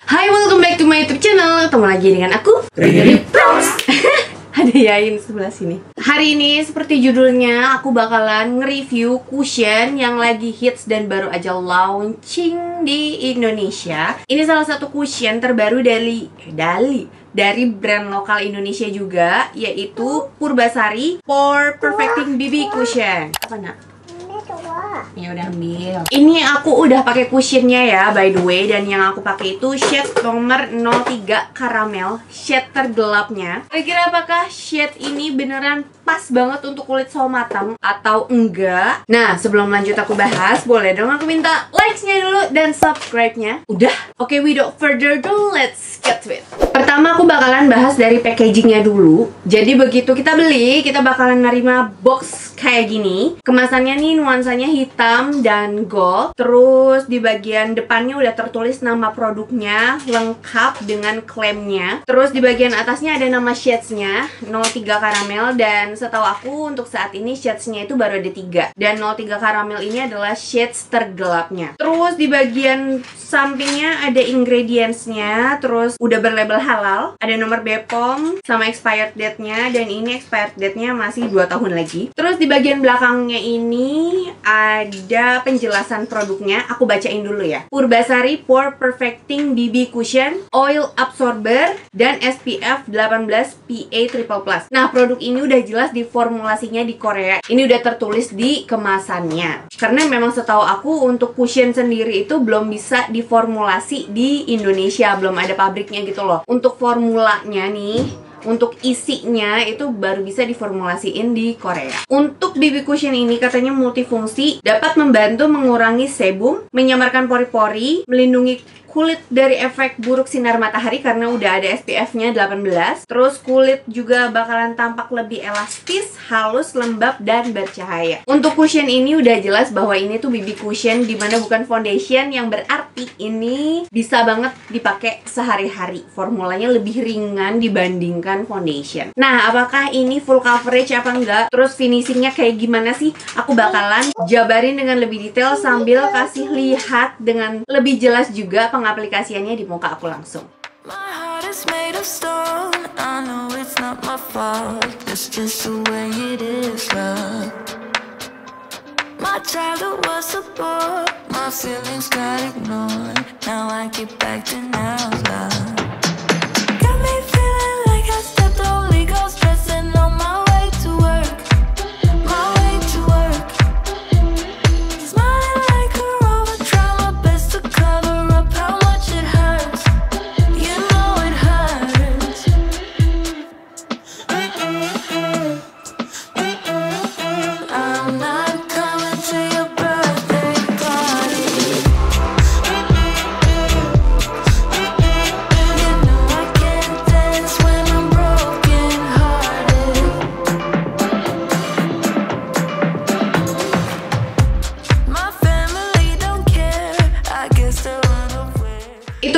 Hai, welcome back to my YouTube channel. Ketemu lagi dengan aku, Riri Pros. Ada Yain sebelah sini. Hari ini seperti judulnya, aku bakalan nge-review cushion yang lagi hits dan baru aja launching di Indonesia. Ini salah satu cushion terbaru dari eh, dari dari brand lokal Indonesia juga, yaitu Purbasari for Perfecting BB Cushion. Apa nak? Ya udah ambil. Ini aku udah pakai cushionnya ya by the way dan yang aku pakai itu shade nomor 03 caramel, shade tergelapnya. Kira-kira apakah shade ini beneran pas banget untuk kulit sawo matang atau enggak? Nah, sebelum lanjut aku bahas, boleh dong aku minta likes-nya dulu dan subscribe-nya. Udah. Oke, without further ado, let's get to it. Pertama aku bakalan bahas dari packagingnya dulu. Jadi begitu kita beli, kita bakalan nerima box kayak gini. Kemasannya nih nuansanya hitam dan gold. Terus di bagian depannya udah tertulis nama produknya lengkap dengan klaimnya. Terus di bagian atasnya ada nama shadesnya 03 karamel dan setahu aku untuk saat ini shadesnya itu baru ada 3 dan 03 karamel ini adalah shades tergelapnya. Terus di bagian sampingnya ada ingredientsnya, terus udah berlabel halal, ada nomor BPOM sama expired date-nya dan ini expired date-nya masih 2 tahun lagi. Terus di bagian belakangnya ini ada penjelasan produknya. Aku bacain dulu ya. Purbasari Pore Perfecting BB Cushion, Oil Absorber, dan SPF 18 PA Triple Plus. Nah, produk ini udah jelas di formulasinya di Korea. Ini udah tertulis di kemasannya. Karena memang setahu aku untuk cushion sendiri itu belum bisa diformulasi di Indonesia, belum ada pabriknya gitu loh. Formulanya nih untuk isinya itu baru bisa diformulasiin di Korea. Untuk BB cushion ini katanya multifungsi, dapat membantu mengurangi sebum, menyamarkan pori-pori, melindungi kulit dari efek buruk sinar matahari karena udah ada SPF-nya 18. Terus kulit juga bakalan tampak lebih elastis, halus, lembab dan bercahaya. Untuk cushion ini udah jelas bahwa ini tuh BB cushion di mana bukan foundation yang berarti ini bisa banget dipakai sehari-hari. Formulanya lebih ringan dibandingkan foundation. Nah, apakah ini full coverage apa enggak? Terus finishingnya kayak gimana sih? Aku bakalan jabarin dengan lebih detail sambil kasih lihat dengan lebih jelas juga pengaplikasiannya di muka aku langsung.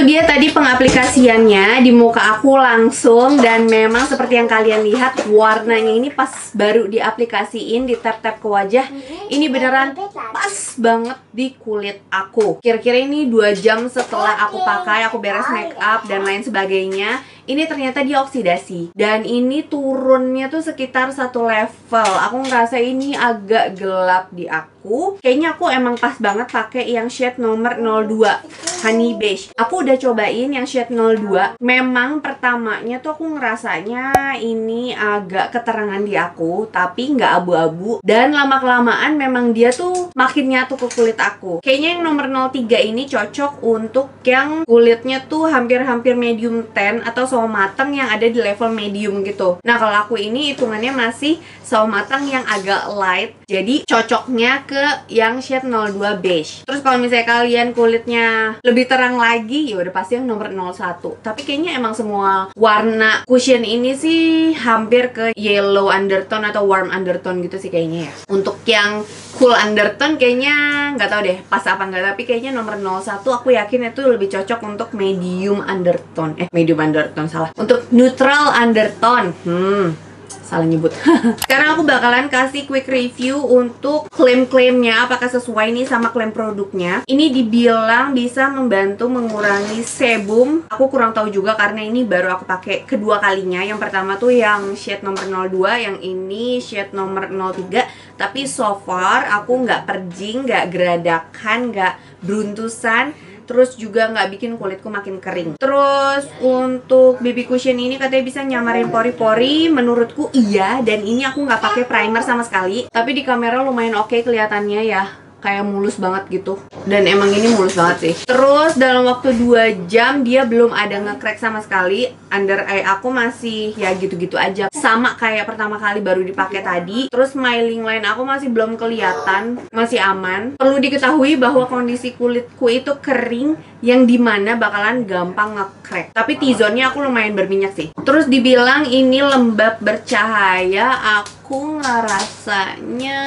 Itu dia tadi pengaplikasiannya di muka aku langsung dan memang seperti yang kalian lihat warnanya ini pas baru diaplikasiin di tap-tap ke wajah ini beneran pas banget di kulit aku. Kira-kira ini dua jam setelah aku pakai, aku beres make up dan lain sebagainya. Ini ternyata dia oksidasi dan ini turunnya tuh sekitar satu level. Aku ngerasa ini agak gelap di aku. Kayaknya aku emang pas banget pakai yang shade nomor 02 honey beige. Aku udah cobain yang shade 02. Memang pertamanya tuh aku ngerasanya ini agak keterangan di aku, tapi nggak abu-abu. Dan lama kelamaan memang dia tuh makin nyatu ke kulit aku. Kayaknya yang nomor 03 ini cocok untuk yang kulitnya tuh hampir-hampir medium tan atau sawo matang yang ada di level medium gitu. Nah kalau aku ini hitungannya masih sawo matang yang agak light. Jadi cocoknya ke yang shade 02 beige. Terus kalau misalnya kalian kulitnya lebih terang lagi, ya udah pasti yang nomor 01. Tapi kayaknya emang semua warna cushion ini sih hampir ke yellow undertone atau warm undertone gitu sih kayaknya ya. Untuk yang cool undertone kayaknya nggak tahu deh pas apa nggak tapi kayaknya nomor 01 aku yakin itu lebih cocok untuk medium undertone. Eh medium undertone salah. Untuk neutral undertone. Hmm salah nyebut. Sekarang aku bakalan kasih quick review untuk klaim-klaimnya apakah sesuai nih sama klaim produknya. Ini dibilang bisa membantu mengurangi sebum. Aku kurang tahu juga karena ini baru aku pakai kedua kalinya. Yang pertama tuh yang shade nomor 02, yang ini shade nomor 03. Tapi so far aku nggak perjing, nggak geradakan, nggak beruntusan terus juga nggak bikin kulitku makin kering. Terus untuk BB cushion ini katanya bisa nyamarin pori-pori, menurutku iya dan ini aku nggak pakai primer sama sekali. Tapi di kamera lumayan oke okay kelihatannya ya kayak mulus banget gitu. Dan emang ini mulus banget sih. Terus dalam waktu 2 jam dia belum ada nge-crack sama sekali. Under eye aku masih ya gitu-gitu aja. Sama kayak pertama kali baru dipakai tadi. Terus smiling line aku masih belum kelihatan masih aman. Perlu diketahui bahwa kondisi kulitku itu kering yang di mana bakalan gampang nge-crack. Tapi T-zone-nya aku lumayan berminyak sih. Terus dibilang ini lembab bercahaya aku ngerasanya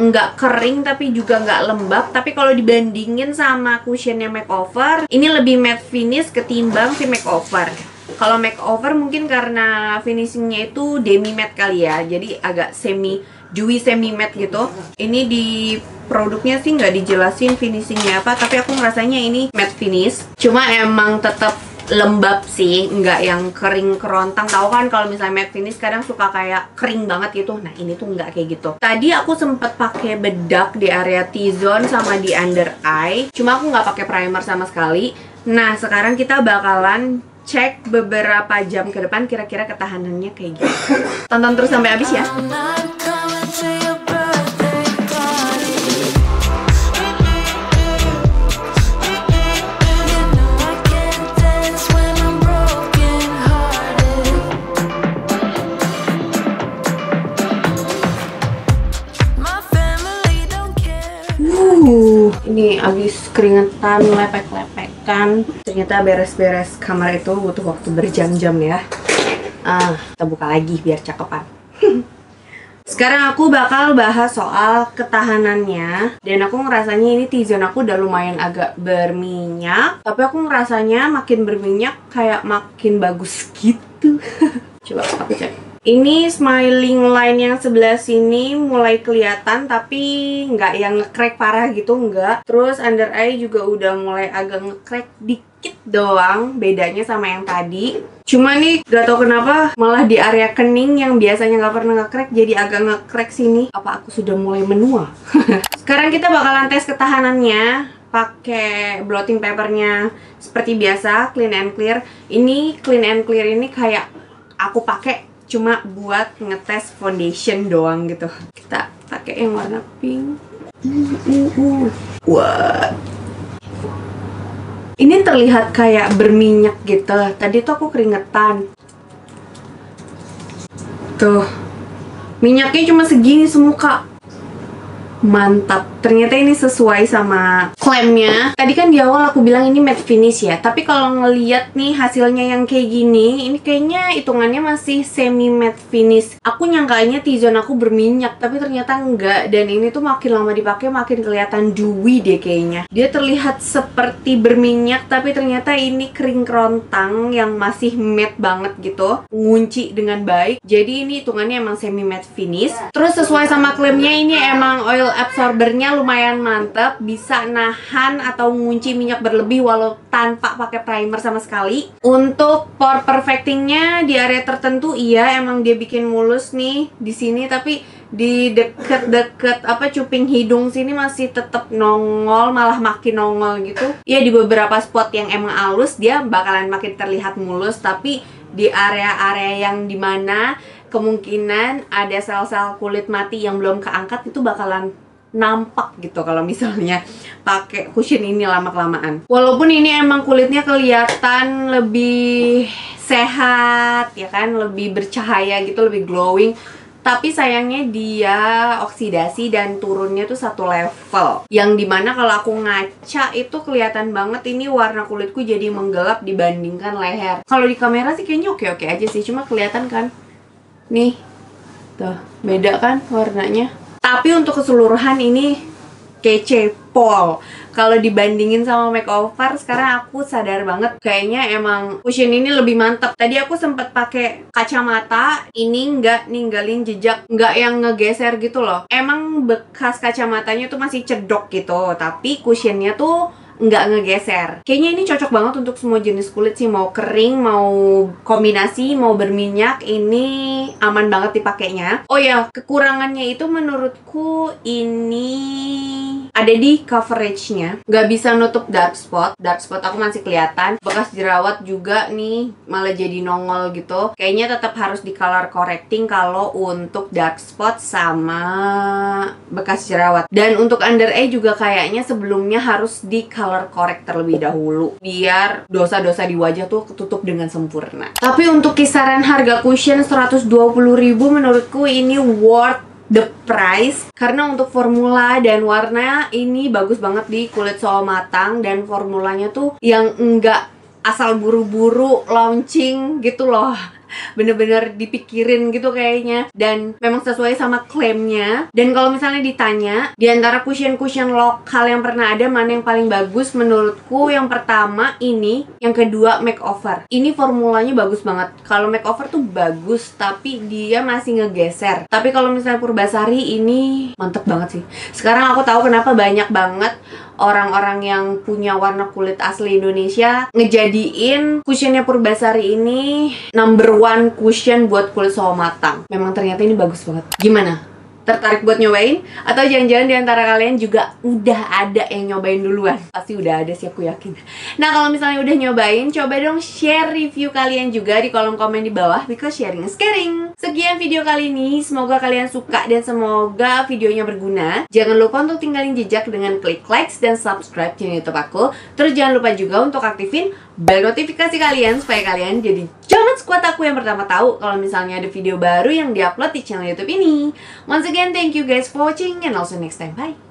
nggak kering tapi juga nggak lembab. Tapi kalau dibandingin sama cushionnya makeover ini lebih matte finish ketimbang si makeover. Kalau makeover mungkin karena finishingnya itu demi matte kali ya jadi agak semi dewy semi matte gitu. Ini di produknya sih nggak dijelasin finishingnya apa tapi aku ngerasanya ini matte finish. Cuma emang tetap lembab sih, nggak yang kering kerontang. Tahu kan kalau misalnya matte finish kadang suka kayak kering banget gitu. Nah, ini tuh nggak kayak gitu. Tadi aku sempet pakai bedak di area T-zone sama di under eye. Cuma aku nggak pakai primer sama sekali. Nah, sekarang kita bakalan cek beberapa jam ke depan kira-kira ketahanannya kayak gitu. Tonton terus sampai habis ya. Keringetan, lepek-lepekan. Ternyata beres-beres kamar itu butuh waktu berjam-jam ya. Ah, kita buka lagi biar cakepan. Sekarang aku bakal bahas soal ketahanannya Dan aku ngerasanya ini T-zone aku udah lumayan agak berminyak Tapi aku ngerasanya makin berminyak kayak makin bagus gitu Coba aku cek ini smiling line yang sebelah sini mulai kelihatan tapi nggak yang nge-crack parah gitu nggak. Terus under eye juga udah mulai agak nge-crack dikit doang bedanya sama yang tadi. Cuma nih gak tau kenapa malah di area kening yang biasanya nggak pernah nge-crack jadi agak nge-crack sini. Apa aku sudah mulai menua? Sekarang kita bakalan tes ketahanannya pakai blotting papernya seperti biasa clean and clear. Ini clean and clear ini kayak aku pakai cuma buat ngetes foundation doang gitu. Kita pakai yang warna pink. Wah. Ini terlihat kayak berminyak gitu. Tadi tuh aku keringetan. Tuh. Minyaknya cuma segini semuka. Mantap. Ternyata ini sesuai sama klaimnya. Tadi kan di awal aku bilang ini matte finish ya. Tapi kalau ngeliat nih hasilnya yang kayak gini, ini kayaknya hitungannya masih semi matte finish. Aku nyangkanya T-zone aku berminyak, tapi ternyata enggak. Dan ini tuh makin lama dipakai makin kelihatan dewy deh kayaknya. Dia terlihat seperti berminyak, tapi ternyata ini kering kerontang yang masih matte banget gitu. Ngunci dengan baik. Jadi ini hitungannya emang semi matte finish. Terus sesuai sama klaimnya ini emang oil absorbernya lumayan mantep bisa nahan atau mengunci minyak berlebih walau tanpa pakai primer sama sekali. Untuk pore perfectingnya di area tertentu iya emang dia bikin mulus nih di sini tapi di deket-deket apa cuping hidung sini masih tetap nongol malah makin nongol gitu. Ya di beberapa spot yang emang halus dia bakalan makin terlihat mulus tapi di area-area yang di mana kemungkinan ada sel-sel kulit mati yang belum keangkat itu bakalan nampak gitu kalau misalnya pakai cushion ini lama kelamaan. Walaupun ini emang kulitnya kelihatan lebih sehat ya kan, lebih bercahaya gitu, lebih glowing. Tapi sayangnya dia oksidasi dan turunnya tuh satu level. Yang di mana kalau aku ngaca itu kelihatan banget ini warna kulitku jadi menggelap dibandingkan leher. Kalau di kamera sih kayaknya oke-oke aja sih, cuma kelihatan kan? Nih, tuh beda kan warnanya tapi untuk keseluruhan ini kece pol kalau dibandingin sama makeover sekarang aku sadar banget. Kayaknya emang cushion ini lebih mantap tadi aku sempat pakai kacamata ini nggak ninggalin jejak nggak yang ngegeser gitu loh. Emang bekas kacamatanya tuh masih cedok gitu tapi cushionnya tuh nggak ngegeser. Kayaknya ini cocok banget untuk semua jenis kulit sih, mau kering, mau kombinasi, mau berminyak, ini aman banget dipakainya. Oh ya, kekurangannya itu menurutku ini ada di coveragenya. Nggak bisa nutup dark spot. Dark spot aku masih kelihatan. Bekas jerawat juga nih malah jadi nongol gitu. Kayaknya tetap harus di color correcting kalau untuk dark spot sama bekas jerawat. Dan untuk under eye juga kayaknya sebelumnya harus di color correct terlebih dahulu. Biar dosa-dosa di wajah tuh ketutup dengan sempurna. Tapi untuk kisaran harga cushion 120.000 menurutku ini worth the price. Karena untuk formula dan warna ini bagus banget di kulit soal matang. Dan formulanya tuh yang enggak asal buru-buru launching gitu loh bener-bener dipikirin gitu kayaknya. Dan memang sesuai sama klaimnya. Dan kalau misalnya ditanya di antara cushion-cushion lokal yang pernah ada mana yang paling bagus menurutku? Yang pertama ini yang kedua makeover. Ini formulanya bagus banget. Kalau makeover tuh bagus tapi dia masih ngegeser. Tapi kalau misalnya Purbasari ini mantep banget sih. Sekarang aku tahu kenapa banyak banget orang-orang yang punya warna kulit asli Indonesia ngejadiin cushionnya Purbasari ini number one cushion buat kulit sawo matang. Memang ternyata ini bagus banget. Gimana? tertarik buat nyobain? Atau jangan-jangan di antara kalian juga udah ada yang nyobain duluan? Pasti udah ada sih aku yakin. Nah kalau misalnya udah nyobain coba dong share review kalian juga di kolom komen di bawah because sharing is caring. Sekian video kali ini. Semoga kalian suka dan semoga videonya berguna. Jangan lupa untuk tinggalin jejak dengan klik likes dan subscribe channel youtube aku. Terus jangan lupa juga untuk aktifin bel notifikasi kalian supaya kalian jadi jangan squad aku yang pertama tahu kalau misalnya ada video baru yang diupload di channel YouTube ini. Once again, thank you guys for watching and also next time. Bye!